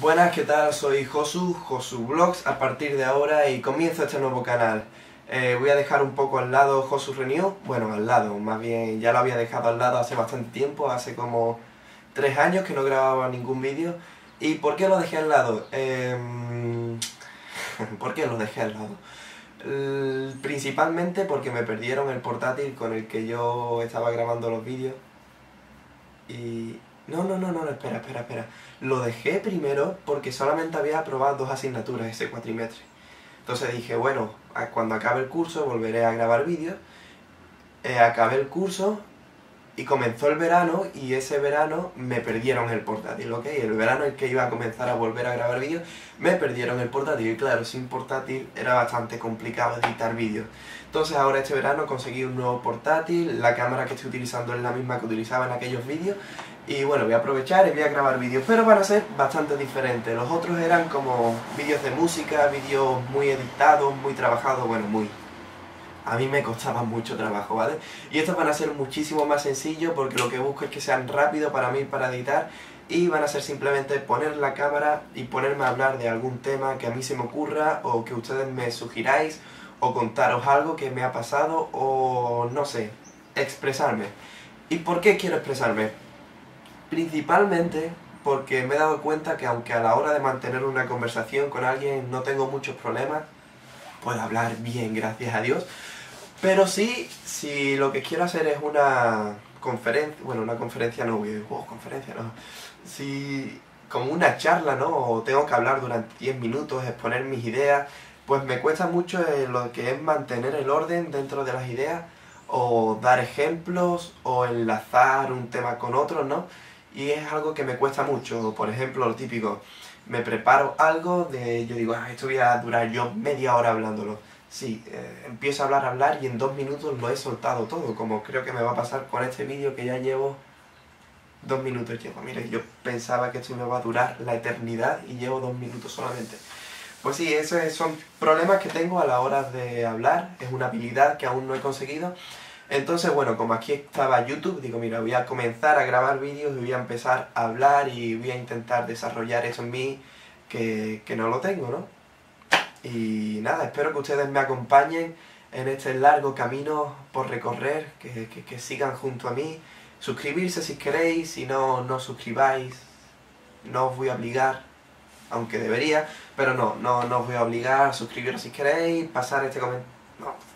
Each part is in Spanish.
Buenas, ¿qué tal? Soy Josu, Josu Vlogs, a partir de ahora y comienzo este nuevo canal. Eh, voy a dejar un poco al lado Josu Renew, bueno, al lado, más bien ya lo había dejado al lado hace bastante tiempo, hace como tres años que no grababa ningún vídeo. ¿Y por qué lo dejé al lado? Em, ¿Por qué lo dejé al lado? principalmente porque me perdieron el portátil con el que yo estaba grabando los vídeos. Y... No, no, no, no, espera, espera, espera. Lo dejé primero porque solamente había aprobado dos asignaturas ese cuatrimestre. Entonces dije, bueno, cuando acabe el curso volveré a grabar vídeos. Eh, acabé el curso y comenzó el verano y ese verano me perdieron el portátil, ¿ok? El verano en que iba a comenzar a volver a grabar vídeos, me perdieron el portátil y claro, sin portátil era bastante complicado editar vídeos. Entonces ahora este verano conseguí un nuevo portátil, la cámara que estoy utilizando es la misma que utilizaba en aquellos vídeos y bueno, voy a aprovechar y voy a grabar vídeos, pero van a ser bastante diferentes. Los otros eran como vídeos de música, vídeos muy editados, muy trabajados, bueno, muy a mí me costaba mucho trabajo, ¿vale? Y estos van a ser muchísimo más sencillos porque lo que busco es que sean rápidos para mí para editar y van a ser simplemente poner la cámara y ponerme a hablar de algún tema que a mí se me ocurra o que ustedes me sugiráis o contaros algo que me ha pasado o no sé, expresarme. ¿Y por qué quiero expresarme? Principalmente porque me he dado cuenta que aunque a la hora de mantener una conversación con alguien no tengo muchos problemas, puedo hablar bien, gracias a Dios, pero sí, si lo que quiero hacer es una conferencia, bueno, una conferencia no, oh, conferencia no, si como una charla, ¿no? O tengo que hablar durante 10 minutos, exponer mis ideas, pues me cuesta mucho lo que es mantener el orden dentro de las ideas, o dar ejemplos, o enlazar un tema con otro, ¿no? Y es algo que me cuesta mucho, por ejemplo, lo típico, me preparo algo de, yo digo, ah, esto voy a durar yo media hora hablándolo Sí, eh, empiezo a hablar, a hablar y en dos minutos lo he soltado todo, como creo que me va a pasar con este vídeo que ya llevo dos minutos llevo. Mire, yo pensaba que esto me va a durar la eternidad y llevo dos minutos solamente. Pues sí, esos son problemas que tengo a la hora de hablar, es una habilidad que aún no he conseguido. Entonces, bueno, como aquí estaba YouTube, digo, mira, voy a comenzar a grabar vídeos y voy a empezar a hablar y voy a intentar desarrollar eso en mí que, que no lo tengo, ¿no? Y nada, espero que ustedes me acompañen en este largo camino por recorrer, que, sigan junto a mí. Suscribirse si queréis, si no, no suscribáis. No os voy a obligar, aunque debería, pero no, no, no os voy a obligar a suscribiros si queréis, pasar este comentario.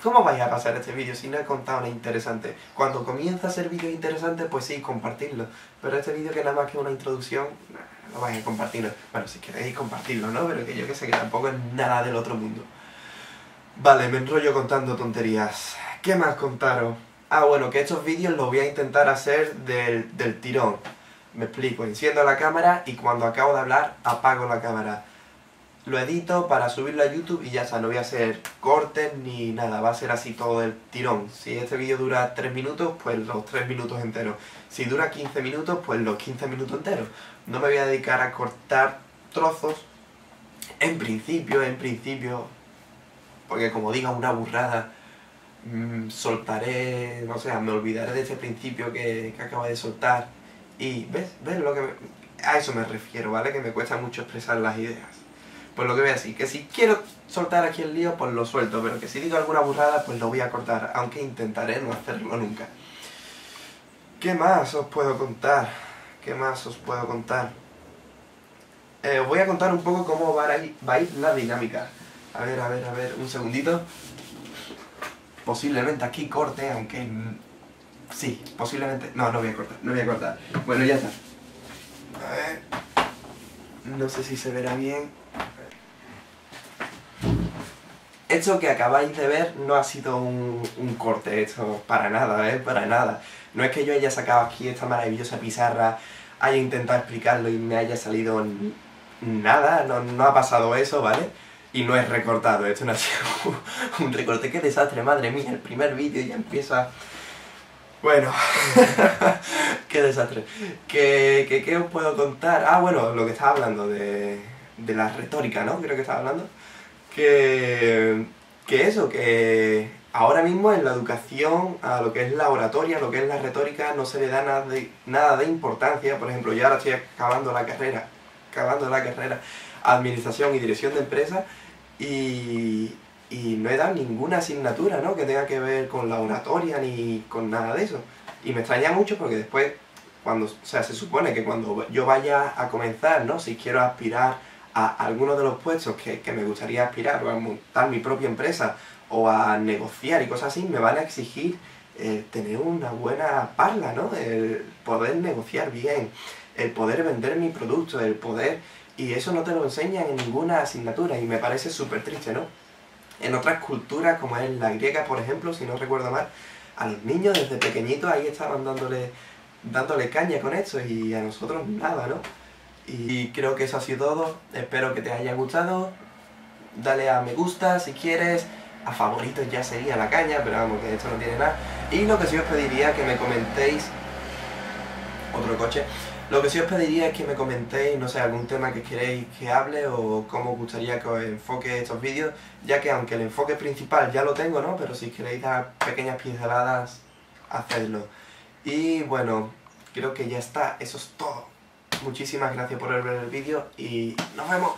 ¿Cómo vais a pasar este vídeo si no he contado nada interesante? Cuando comienza a ser vídeos interesantes, pues sí, compartirlo. Pero este vídeo que nada más que una introducción, no vais a compartirlo. Bueno, si queréis compartirlo, ¿no? Pero que yo que sé que tampoco es nada del otro mundo. Vale, me enrollo contando tonterías. ¿Qué más contaros? Ah, bueno, que estos vídeos los voy a intentar hacer del, del tirón. Me explico, enciendo la cámara y cuando acabo de hablar apago la cámara. Lo edito para subirlo a YouTube y ya está, no voy a hacer cortes ni nada, va a ser así todo el tirón. Si este vídeo dura 3 minutos, pues los 3 minutos enteros. Si dura 15 minutos, pues los 15 minutos enteros. No me voy a dedicar a cortar trozos. En principio, en principio, porque como diga una burrada, mm, soltaré, no sé, me olvidaré de ese principio que, que acabo de soltar. Y, ¿ves? ¿Ves lo que A eso me refiero, ¿vale? Que me cuesta mucho expresar las ideas. Pues lo que voy a decir, que si quiero soltar aquí el lío, pues lo suelto, pero que si digo alguna burrada, pues lo voy a cortar, aunque intentaré no hacerlo nunca. ¿Qué más os puedo contar? ¿Qué más os puedo contar? Eh, os voy a contar un poco cómo va va a ir la dinámica. A ver, a ver, a ver, un segundito. Posiblemente aquí corte, aunque... Sí, posiblemente... No, no voy a cortar, no voy a cortar. Bueno, ya está. A ver... No sé si se verá bien. Esto que acabáis de ver no ha sido un, corte, esto para nada, ¿eh? Para nada. No es que yo haya sacado aquí esta maravillosa pizarra, haya intentado explicarlo y me haya salido nada, no, ha pasado eso, ¿vale? Y no es recortado, esto no ha sido un recorte, qué desastre, madre mía, el primer vídeo ya empieza... Bueno, qué desastre. ¿Qué, ¿Qué, os puedo contar? Ah, bueno, lo que estaba hablando de, de la retórica, ¿no? Creo que estaba hablando que, eso, que ahora mismo en la educación, a lo que es la oratoria, lo que es la retórica, no se le da nada de, nada de importancia. Por ejemplo, yo ahora estoy acabando la carrera, acabando la carrera, administración y dirección de empresas, y, y no he dado ninguna asignatura, ¿no? Que tenga que ver con la oratoria ni con nada de eso. Y me extraña mucho porque después, cuando, o sea, se supone que cuando yo vaya a comenzar, ¿no? Si quiero aspirar a alguno de los puestos que, que me gustaría aspirar, o a montar mi propia empresa, o a negociar y cosas así, me van a exigir eh, tener una buena parla, ¿no? El poder negociar bien, el poder vender mi producto, el poder... Y eso no te lo enseñan en ninguna asignatura y me parece súper triste, ¿no? En otras culturas, como es la griega, por ejemplo, si no recuerdo mal, a los niños desde pequeñitos ahí estaban dándole, dándole caña con esto y a nosotros nada, ¿no? Y creo que eso ha sido todo, espero que te haya gustado, dale a me gusta si quieres, a favoritos ya sería la caña, pero vamos, que esto no tiene nada. Y lo que sí os pediría que me comentéis, otro coche, lo que sí os pediría es que me comentéis, no sé, algún tema que queréis que hable o cómo os gustaría que os enfoque estos vídeos, ya que aunque el enfoque principal ya lo tengo, ¿no? Pero si queréis dar pequeñas pinceladas, hacedlo. Y bueno, creo que ya está, eso es todo. Muchísimas gracias por ver el vídeo y nos vemos.